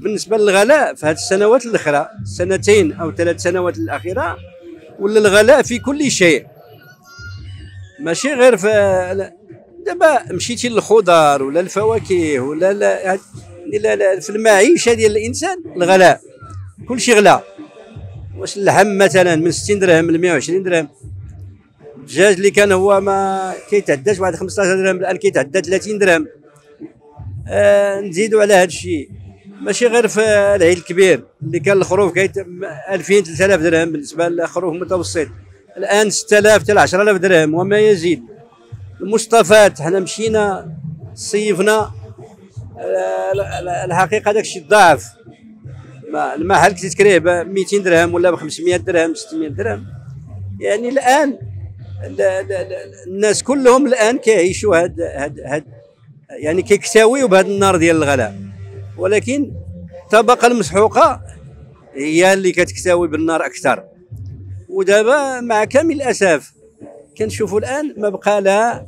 بالنسبة للغلاء في هذه السنوات الأخرى سنتين أو ثلاث سنوات الأخيرة ولا الغلاء في كل شيء. ماشي غير في دابا مشيتي للخضر ولا الفواكه ولا لا في المعيشة ديال الإنسان الغلاء. كل شيء غلا واش اللحم مثلا من 60 درهم ل 120 درهم؟ الدجاج اللي كان هو ما كيتعداش واحد 15 درهم الآن كيتعدى 30 درهم. آه نزيدوا على هذا الشيء. ماشي غير في العيد الكبير اللي كان الخروف كيت 2000 3000 درهم بالنسبة لخروف متوسط. الآن 6000 حتى 10000 درهم وما يزيد. المصطفات حنا مشينا صيفنا. الحقيقة داك الشيء ضعف. المحل كنت ب 200 درهم ولا ب 500 درهم 600 درهم. يعني الآن الناس كلهم الآن كيعيشوا هاد هاد هاد يعني كيكتاويوا بهذا النار ديال الغلاء. ولكن الطبقه المسحوقة هي اللي كتكتاوي بالنار أكثر. ودابا مع كامل الأسف كنشوفوا الآن ما بقى لا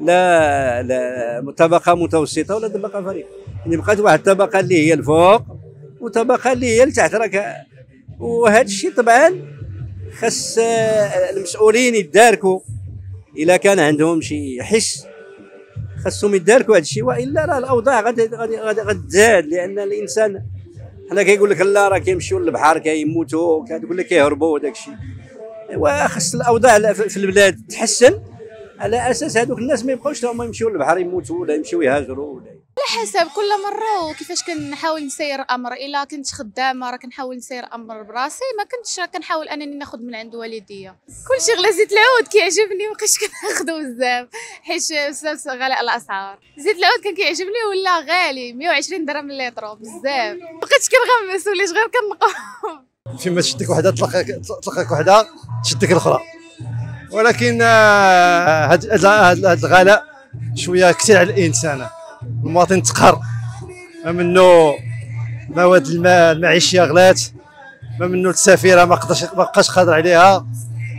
لا لا طبقة متوسطة ولا طبقة فريقه يعني بقات واحد الطبقة اللي هي الفوق وطبقة اللي هي لتحت راك وهذا الشيء طبعا خاص المسؤولين يداركوا إلا كان عندهم شي حس. خاصهم يداركوا هذا الشيء وإلا راه الأوضاع غادي غادي غتزاد لأن الإنسان حنا كيقول لك لا راه كيمشيو للبحر كيموتوا كتقول لك كيهربوا وداك الشيء. وخاص الأوضاع في البلاد تحسن. على أساس هذوك الناس ما يبقاوش هما يمشيو للبحر يموتوا ولا يمشيو يهاجروا ولا على حسب كل مرة وكيفاش كنحاول نسير أمر إلا كنت خدامة راه كنحاول نسير أمر براسي ما كنتش كنحاول أنني ناخذ من عند والديا. كلشي غلا زيت العود كيعجبني ما بقيتش كناخذو بزاف حيت بسبب غلاء الأسعار. زيت العود كان كيعجبني ولا غالي 120 درهم الليتر بزاف. بقيتش كنغمس وليت غير كنقوم. فيما تشدك وحدة تلقاك تلقاك وحدة تشدك الاخرى ولكن هذا الغلاء شوية كثير على الإنسان. المواطن تقهر. ما منه مواد المعيشية غلات. ما منه السفيرة ما قدرش ما بقاش قادر عليها.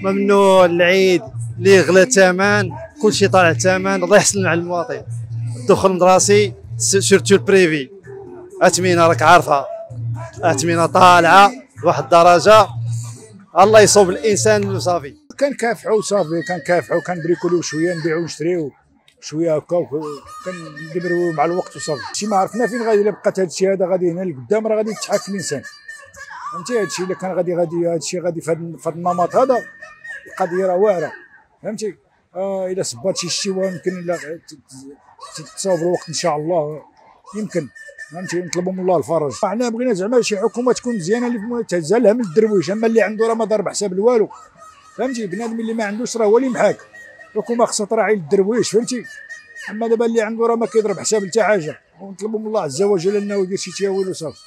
ما منه العيد اللي غلا الثمن كل شيء طالع الثمن الله يحسن على المواطن. الدخول المدرسي surtout ال privé اثمنه راك عارفها. اثمنه طالعة واحد الدرجة. الله يصوب الإنسان وصافي كنكافحوا صافي كنكافحوا كن bricoler يو شوية نبيعوا ونشريو شوية هكا كندبروا مع الوقت وصافي. شي ما عرفنا فين غادي إلا بقات هذا الشيء هذا غادي هنا لقدام راه غادي يتحاك الإنسان. فهمتي؟ هذا الشيء كان غادي غادي هذا الشيء غادي في هذا النمط هذا القضية راه واعرة. فهمتي؟ آه إلا صبات شي شيء يمكن إلا تتصاوب الوقت إن شاء الله. يمكن. فهمتي؟ نطلبوا من الله الفرج. حنا بغينا زعما شي حكومة تكون مزيانة اللي تهزها من الدرويش. أما اللي عنده راه ما ضرب حساب الوالو. فهمتي؟ بنادم اللي ما عندوش راه هو اللي محاك الحكومة خصها تراعي الدرويش فهمتي؟ أما دابا اللي عنده راه ما كيضرب حساب حتى حاجة. ونطلبوا من الله عز وجل أنه يدير شي تاويل وصافي.